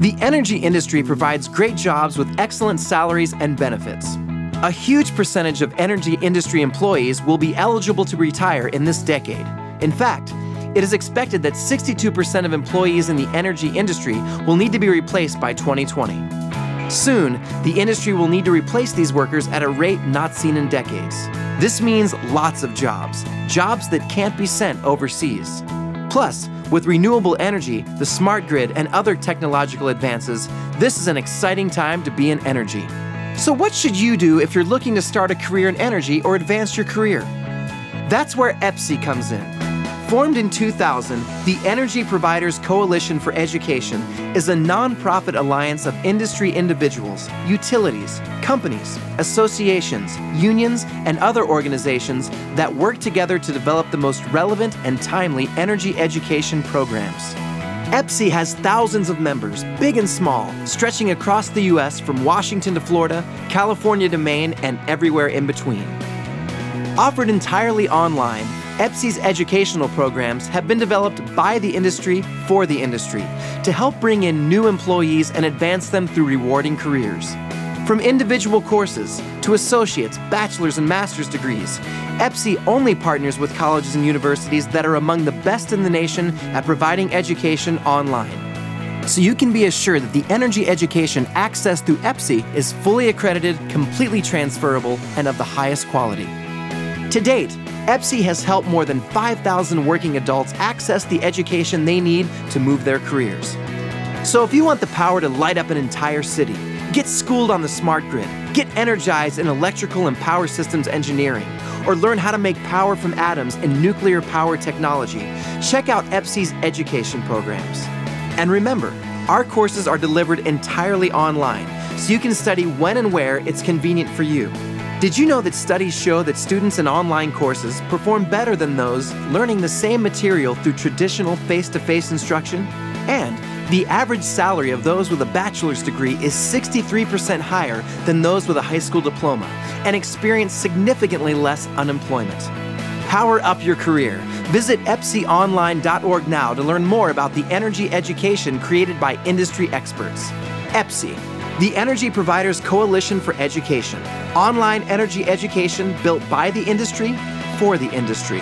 The energy industry provides great jobs with excellent salaries and benefits. A huge percentage of energy industry employees will be eligible to retire in this decade. In fact, it is expected that 62% of employees in the energy industry will need to be replaced by 2020. Soon, the industry will need to replace these workers at a rate not seen in decades. This means lots of jobs, jobs that can't be sent overseas. Plus, with renewable energy, the smart grid, and other technological advances, this is an exciting time to be in energy. So, what should you do if you're looking to start a career in energy or advance your career? That's where EPCE comes in. Formed in 2000, the Energy Providers Coalition for Education is a nonprofit alliance of industry individuals, utilities, companies, associations, unions, and other organizations that work together to develop the most relevant and timely energy education programs. EPCE has thousands of members, big and small, stretching across the U.S. from Washington to Florida, California to Maine, and everywhere in between. Offered entirely online, EPCE's educational programs have been developed by the industry for the industry to help bring in new employees and advance them through rewarding careers. From individual courses to associate's, bachelor's, and master's degrees, EPCE only partners with colleges and universities that are among the best in the nation at providing education online. So you can be assured that the energy education accessed through EPCE is fully accredited, completely transferable, and of the highest quality. To date, EPCE has helped more than 5,000 working adults access the education they need to move their careers. So if you want the power to light up an entire city, get schooled on the smart grid, get energized in electrical and power systems engineering, or learn how to make power from atoms in nuclear power technology, check out EPCE's education programs. And remember, our courses are delivered entirely online, so you can study when and where it's convenient for you. Did you know that studies show that students in online courses perform better than those learning the same material through traditional face to face instruction? And the average salary of those with a bachelor's degree is 63% higher than those with a high school diploma and experience significantly less unemployment. Power up your career. Visit EPCEOnline.org now to learn more about the energy education created by industry experts. EPCE, the Energy Providers Coalition for Education. Online energy education built by the industry for the industry.